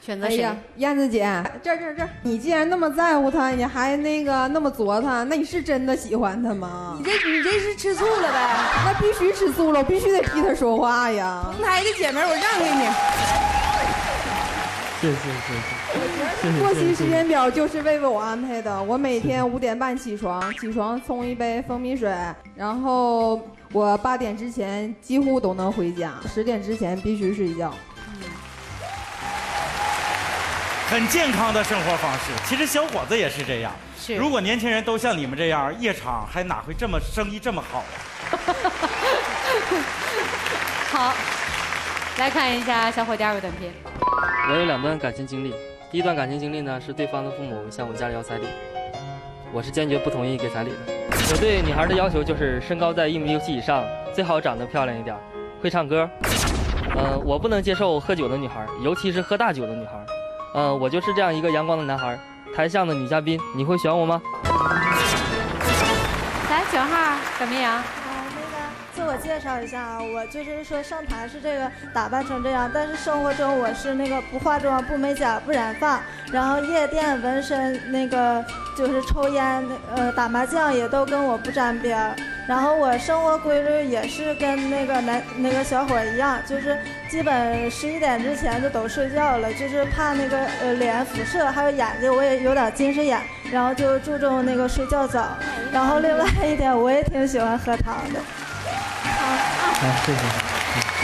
选择谁？哎呀，燕子姐，这儿这儿这儿，你既然那么在乎他，你还那个那么作他，那你是真的喜欢他吗你？这你这是吃醋了呗？那必须吃醋了，我必须得替他说话呀。同台的姐们儿，我让给你。谢谢谢谢谢谢。作息时间表就是为我安排的，我每天五点半起床，起床冲一杯蜂蜜水，然后我八点之前几乎都能回家，十点之前必须睡觉。很健康的生活方式。其实小伙子也是这样。是如果年轻人都像你们这样，夜场还哪会这么生意这么好啊？好，来看一下小伙第二个短片。我有两段感情经历，第一段感情经历呢是对方的父母向我家里要彩礼，我是坚决不同意给彩礼的。我对女孩的要求就是身高在一米六七以上，最好长得漂亮一点，会唱歌。呃，我不能接受喝酒的女孩，尤其是喝大酒的女孩。呃，我就是这样一个阳光的男孩。台上的女嘉宾，你会选我吗？来，九号小绵羊。啊，那个自我介绍一下啊，我就是说上台是这个打扮成这样，但是生活中我是那个不化妆、不美甲、不染发，然后夜店、纹身，那个就是抽烟、呃打麻将也都跟我不沾边儿。然后我生活规律也是跟那个男那个小伙一样，就是基本十一点之前就都睡觉了，就是怕那个呃脸辐射，还有眼睛我也有点近视眼，然后就注重那个睡觉早。然后另外一点，我也挺喜欢喝汤的。好，谢谢。